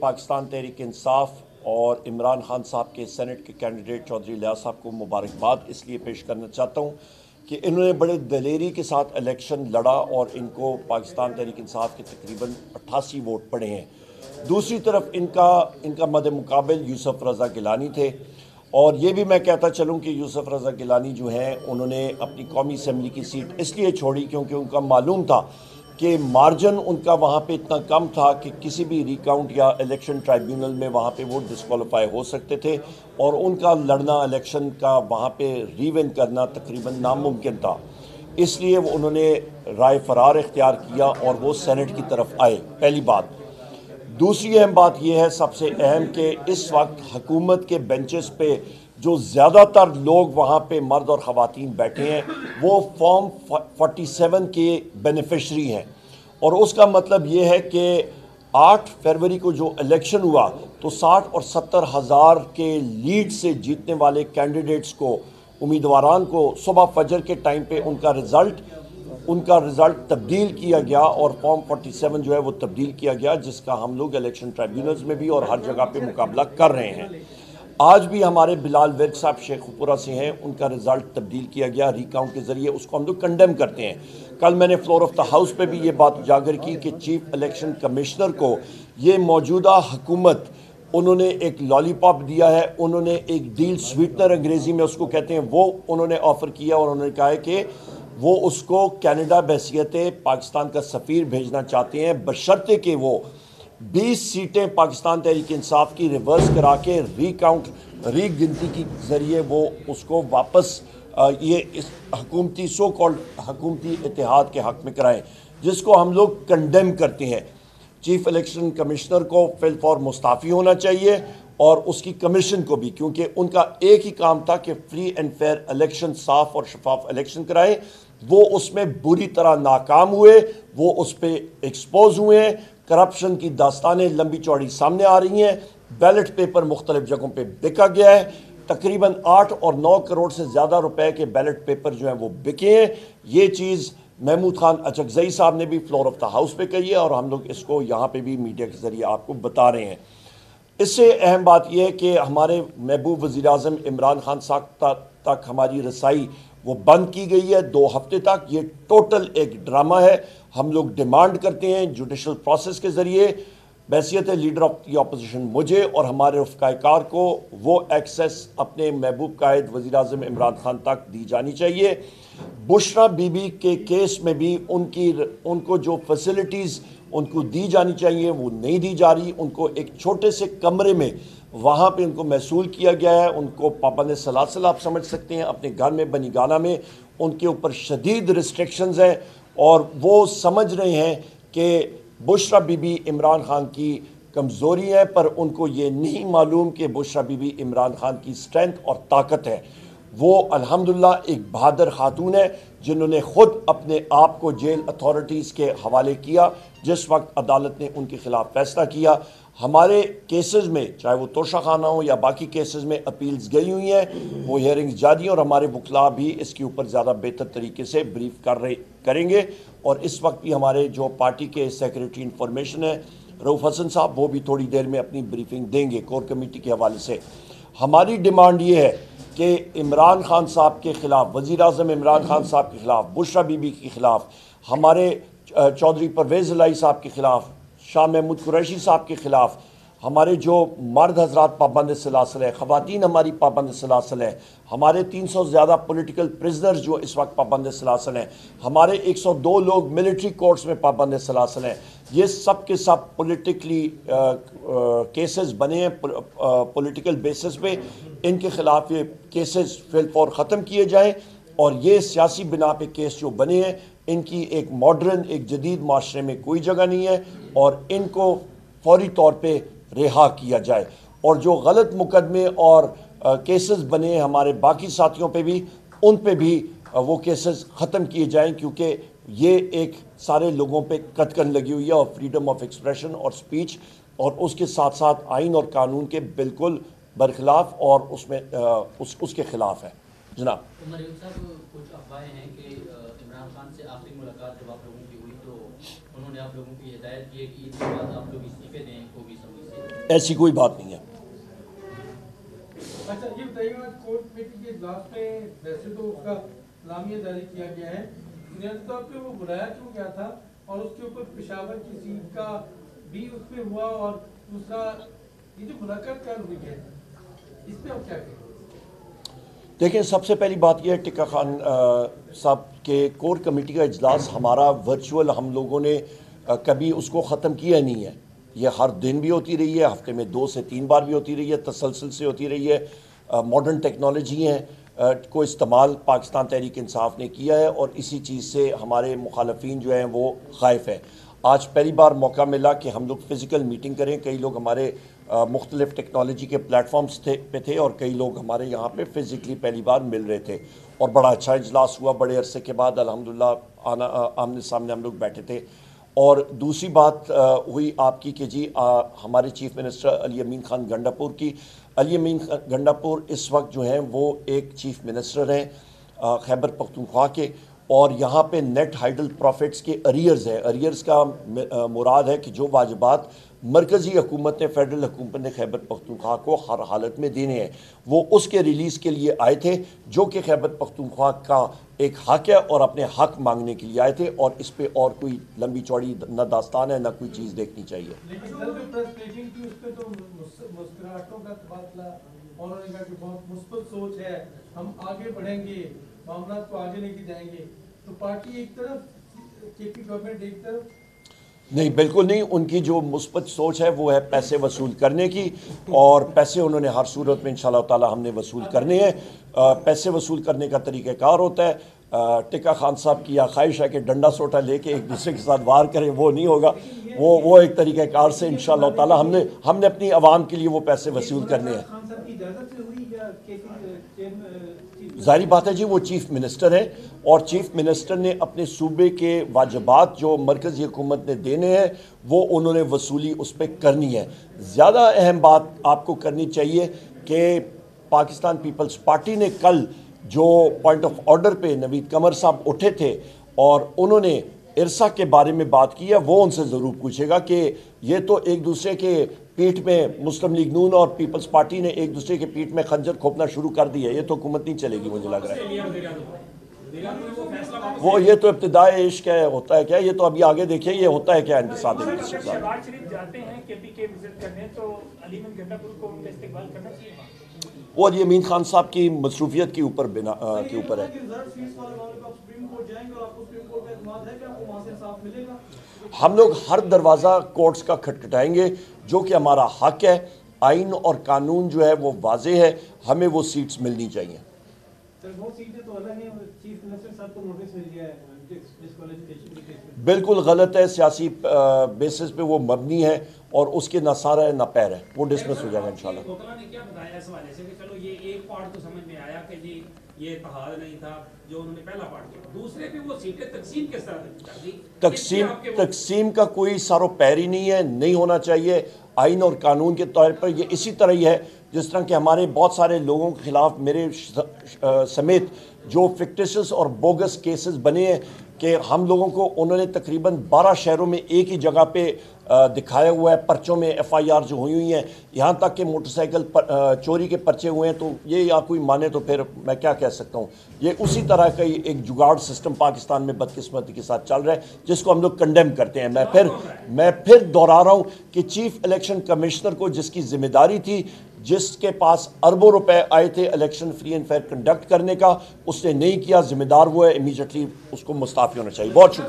पाकिस्तान तहरीक इंसाफ और इमरान खान साहब के सेनेट के कैंडिडेट चौधरी लिया साहब को मुबारकबाद। इसलिए पेश करना चाहता हूँ कि इन्होंने बड़े दलेरी के साथ इलेक्शन लड़ा और इनको पाकिस्तान तहरीक इंसाफ के तकरीबन अट्ठासी वोट पड़े हैं। दूसरी तरफ़ इनका इनका मद मुकाबल यूसुफ रज़ा गिलानी थे और ये भी मैं कहता चलूँ कि यूसुफ रज़ा गिलानी जो हैं, उन्होंने अपनी कौमी असम्बली की सीट इसलिए छोड़ी क्योंकि उनका मालूम था कि मार्जिन उनका वहाँ पे इतना कम था कि किसी भी रिकाउंट या इलेक्शन ट्राइब्यूनल में वहाँ पे वो डिसक्वालीफाई हो सकते थे और उनका लड़ना इलेक्शन का वहाँ पे रीविन करना तकरीबन नामुमकिन था। इसलिए वो उन्होंने राय फरार इख्तियार किया और वो सेनेट की तरफ़ आए, पहली बात। दूसरी अहम बात यह है, सबसे अहम कि इस वक्त हुकूमत के बेंचेस पे जो ज़्यादातर लोग वहाँ पे मर्द और ख़वातीन बैठे हैं, वो फॉर्म 47 के बेनिफिशरी हैं। और उसका मतलब ये है कि 8 फरवरी को जो इलेक्शन हुआ तो 60 और सत्तर हज़ार के लीड से जीतने वाले कैंडिडेट्स को उम्मीदवार को सुबह फजर के टाइम पे उनका रिज़ल्ट उनका रिज़ल्ट तब्दील किया गया और फॉर्म 47 जो है वो तब्दील किया गया, जिसका हम लोग इलेक्शन ट्राइब्यूनल्स में भी और हर जगह पे मुकाबला कर रहे हैं। आज भी हमारे बिलाल वर्क साहब शेखपुरा से हैं। उनका रिज़ल्ट तब्दील किया गया रिकाउंट के ज़रिए उसको हम लोग कंडेम करते हैं। कल मैंने फ्लोर ऑफ़ द हाउस पे भी ये बात उजागर की कि चीफ इलेक्शन कमिश्नर को ये मौजूदा हुकूमत, उन्होंने एक लॉलीपॉप दिया है, उन्होंने एक डील स्वीटनर अंग्रेज़ी में उसको कहते हैं। वो उन्होंने ऑफ़र किया और उन्होंने कहा है कि वो उसको कैनेडा बहसीत पाकिस्तान का सफ़ीर भेजना चाहते हैं, बशर्ते कि वो 20 सीटें पाकिस्तान तहरीक इंसाफ की रिवर्स करा के रीकाउंट री गिनती की ज़रिए वो उसको वापस ये इस हकूमती सो कॉल्ड हकूमती इतिहाद के हक़ में कराएँ, जिसको हम लोग कंडेम करते हैं। चीफ इलेक्शन कमिश्नर को फिल फॉर मुस्ताफ़ी होना चाहिए और उसकी कमीशन को भी, क्योंकि उनका एक ही काम था कि फ्री एंड फेयर इलेक्शन साफ़ और शफाफ इलेक्शन कराएँ। वो उसमें बुरी तरह नाकाम हुए, वो उस पर एक्सपोज हुए करप्शन की दास्तानें लंबी चौड़ी सामने आ रही हैं। बैलेट पेपर मुख्तलिफ़ जगहों पर बिका गया है। तकरीबन आठ और नौ करोड़ से ज़्यादा रुपए के बैलेट पेपर जो हैं वो बिके हैं। ये चीज़ महमूद खान अचकजई साहब ने भी फ्लोर ऑफ़ द हाउस पे कही है और हम लोग इसको यहाँ पे भी मीडिया के ज़रिए आपको बता रहे हैं। इससे अहम बात यह है कि हमारे महबूब वज़ी अजम इमरान खान साहब तक हमारी रसाई वो बंद की गई है दो हफ़्ते तक। ये टोटल एक ड्रामा है। हम लोग डिमांड करते हैं जुडिशल प्रोसेस के ज़रिए। बैसीत लीडर ऑफ़ दी अपोजिशन मुझे और हमारे रफ़ाकार को वो एक्सेस अपने महबूब कायद वज़ी अजम इमरान खान तक दी जानी चाहिए। बुशरा बीबी के केस में भी उनकी, उनको जो फैसिलिटीज़ उनको दी जानी चाहिए, वो नहीं दी जा रही। उनको एक छोटे से कमरे में वहाँ पे उनको महसूल किया गया है। उनको पाबंद सलासल आप समझ सकते हैं, अपने घर में बनी गाना में उनके ऊपर शदीद रिस्ट्रिक्शंस हैं और वो समझ रहे हैं कि बुशरा बीबी इमरान खान की कमज़ोरी है, पर उनको ये नहीं मालूम कि बुशरा बीबी इमरान खान की स्ट्रेंथ और ताकत है। वो अल्हम्दुलिल्लाह एक बहादुर खातून है, जिन्होंने ख़ुद अपने आप को जेल अथॉरिटीज़ के हवाले किया, जिस वक्त अदालत ने उनके ख़िलाफ़ फैसला किया। हमारे केसेस में, चाहे वो तोशा खाना हो या बाकी केसेस में अपील्स गई हुई हैं, वो हियरिंग्स जारी हैं और हमारे वकला भी इसके ऊपर ज़्यादा बेहतर तरीके से ब्रीफ कर रहे, करेंगे। और इस वक्त भी हमारे जो पार्टी के सेक्रेटरी इंफॉर्मेशन है, रऊफ़ हसन साहब, वो भी थोड़ी देर में अपनी ब्रीफिंग देंगे कोर कमेटी के हवाले से। हमारी डिमांड ये है कि इमरान खान साहब के ख़िलाफ़ वज़ी अजम इमरान खान साहब के ख़िलाफ़, बुशरा बीबी के ख़िलाफ़, हमारे चौधरी परवेज़ लाई साहब के ख़िलाफ़, शाह महमूद कुरैशी साहब के ख़िलाफ़ हमारे जो मर्द हजरात पाबंद सलासल है ख़वान हमारी पाबंद सलासल है हमारे तीन सौ ज़्यादा पोलिटिकल प्रिजनर जो इस वक्त पाबंद सलासल हैं हमारे एक सौ दो लोग मिलिट्री कोर्ट्स में पाबंद सलासल हैं ये सब के सब पोलिटिकली केसेस बने हैं पोलिटिकल बेसिस पे। इनके ख़िलाफ़ ये केसेस फिल फॉर ख़त्म किए जाएँ और ये सियासी बिना पे केस जो बने हैं, इनकी एक मॉडर्न एक जदीद माशरे में कोई जगह नहीं है और इनको फौरी तौर पर रिहा किया जाए। और जो गलत मुकदमे और केसेस बने हमारे बाकी साथियों पे भी, उन पे भी वो केसेस ख़त्म किए जाएँ, क्योंकि ये एक सारे लोगों पे कटकन लगी हुई है और फ्रीडम ऑफ़ एक्सप्रेशन और स्पीच और उसके साथ साथ आइन और कानून के बिल्कुल बरखिलाफ़ और उसमें उस, उसके ख़िलाफ़ है। जनाब। कि इमरान खान से आखिरी मुलाकात जब आप लोगों की हुई तो उन्होंने आप लोगों की हिदायत की है कि इसके बाद आप लोग इस्तीफे दें को भी समझ से। ऐसी कोई बात नहीं है। अच्छा ये बताइएगा कोर्ट कमेटी के इजलास में वैसे तो उसका लामिया जारी किया गया है। बुनियादी तौर पे वो बुलाया क्यों गया था? और उसके ऊपर पेशावर की सीट का भी उसमें हुआ और दूसरा ये जो मुलाकात कर हुई है इस पे आप क्या कहेंगे? देखिए सबसे पहली बात यह है टिक्का खान साहब के कोर कमेटी का इजलास हमारा वर्चुअल हम लोगों ने कभी उसको ख़त्म किया नहीं है। ये हर दिन भी होती रही है, हफ़्ते में दो से तीन बार भी होती रही है, तसलसल से होती रही है। मॉडर्न टेक्नोलॉजी हैं को इस्तेमाल पाकिस्तान तहरीक इंसाफ ने किया है और इसी चीज़ से हमारे मुखालफी जो हैं वो खाइफ है। आज पहली बार मौका मिला कि हम लोग फ़िज़िकल मीटिंग करें। कई लोग हमारे मुख्तलिफ़ टेक्नोलॉजी के प्लेटफॉर्म्स थे पे थे और कई लोग हमारे यहाँ पे फ़िज़िकली पहली बार मिल रहे थे। और बड़ा अच्छा इजलास हुआ। बड़े अरसे के बाद अल्हम्दुलिल्लाह आना आमने सामने हम लोग बैठे थे। और दूसरी बात आ, हुई आपकी कि जी आ, हमारे चीफ मिनिस्टर अली अमीन खान गंडापुर की। अली अमीन गंडापुर इस वक्त जो हैं वो एक चीफ मिनिस्टर हैं खैबर पख्तूनख्वा के। और यहाँ पे नेट हाइडल प्रॉफिट्स के अरियर्स हैं। अरियर्स का मुराद है कि जो वाजबात मरकज़ी हुकूमत ने फेडरल हुकूमत ने खैबर पख्तूनख्वा को हर हालत में देने हैं। वो उसके रिलीज़ के लिए आए थे, जो कि खैबर पख्तूनख्वा का एक हक है और अपने हक मांगने के लिए आए थे और इस पर और कोई लंबी चौड़ी न दास्तान है, ना कोई चीज़ देखनी चाहिए। हम आगे बढ़ेंगे, मामला को आगे लेके जाएँगे। तो पार्टी एक तरफ़ केपी गवर्नमेंट एक तरफ़। नहीं बिल्कुल नहीं। उनकी जो मुस्बत सोच है वो है पैसे वसूल करने की और पैसे उन्होंने हर सूरत में इन ताला हमने वसूल करने हैं। पैसे वसूल करने का तरीक़ाकार होता है। टिका खान साहब की या ख्वाहिश है कि डंडा सोटा लेके एक दूसरे के साथ वार करें वो नहीं होगा। वो वो एक तरीक़ाकार से इन ताला हमने हमने अपनी आवाम के लिए वो पैसे वसूल करने हैं। जारी बात है जी, वो चीफ मिनिस्टर है और चीफ मिनिस्टर ने अपने सूबे के वाजबात जो मरकज़ी हुकूमत ने देने हैं, वो उन्होंने वसूली उस पर करनी है। ज़्यादा अहम बात आपको करनी चाहिए कि पाकिस्तान पीपल्स पार्टी ने कल जो पॉइंट ऑफ़ ऑर्डर पे नवीद कमर साहब उठे थे और उन्होंने इरसा के बारे में बात की है, वो उनसे ज़रूर पूछेगा कि ये तो एक दूसरे के पीठ में मुस्लिम लीग नून और पीपल्स पार्टी ने एक दूसरे के पीठ में खंजर खोपना शुरू कर दिया ये तो हुकूमत नहीं चलेगी मुझे लग रहा है। वो ये तो इब्तदाई इश्क है होता है क्या? ये तो अभी आगे देखिए ये होता है क्या इंतसाद वो अली अमीन खान साहब की मसरूफियत के ऊपर बिना के ऊपर है। हम लोग हर दरवाज़ा कोर्ट्स का खटखटाएँगे, जो कि हमारा हक है। आइन और कानून जो है, वो वाजे है। हमें वो सीट्स मिलनी चाहिए। बिल्कुल गलत है सियासी बेसिस पे वो मबनी है और उसके ना सारा है ना पैर है। वो डिसमिस हो जाएगा इंशाल्लाह। ये एक पार्ट तो समझ में आया कि जी ये इतिहाद नहीं था जो उन्होंने पहला पार्ट किया। दूसरे पे वो सीटें तकसीम किस तरह तकसीम तकसीम का कोई सारो पैर ही नहीं है नहीं होना चाहिए। आइन और कानून के तौर पर ये इसी तरह ही है जिस तरह के हमारे बहुत सारे लोगों के खिलाफ मेरे समेत जो फिक्टिस और बोगस केसेस बने हैं कि हम लोगों को उन्होंने तकरीबन 12 शहरों में एक ही जगह पे दिखाया हुआ है, पर्चों में एफआईआर जो हुई हुई हैं। यहाँ तक कि मोटरसाइकिल चोरी के पर्चे हुए हैं तो ये या कोई माने तो फिर मैं क्या कह सकता हूँ। ये उसी तरह का एक जुगाड़ सिस्टम पाकिस्तान में बदकिस्मती के साथ चल रहा है, जिसको हम लोग कंडेम करते हैं। मैं फिर मैं फिर दोहरा रहा हूँ कि चीफ इलेक्शन कमिश्नर को जिसकी ज़िम्मेदारी थी जिसके पास अरबों रुपए आए थे election free and fair conduct करने का, उसने नहीं किया, जिम्मेदार हुआ है इमीजिएटली उसको मुस्ताफ़ी होना चाहिए। बहुत